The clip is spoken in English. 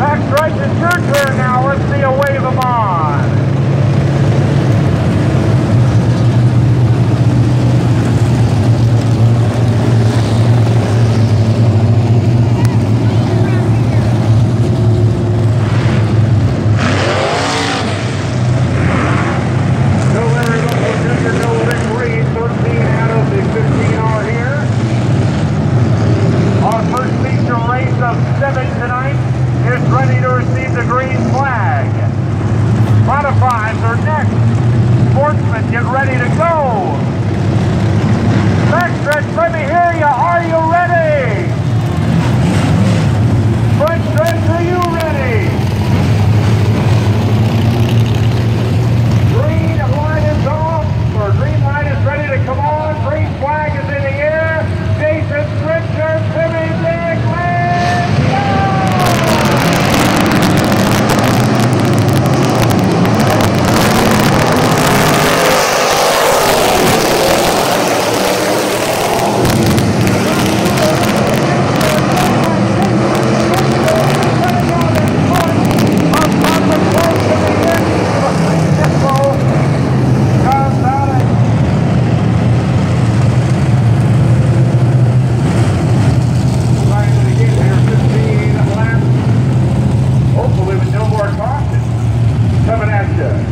Backstretch, it's your turn now. Let's see a wave ready to receive the green flag. Modifieds are next. Sportsmen, get ready to go. Backstretch, let me hear you. Yeah.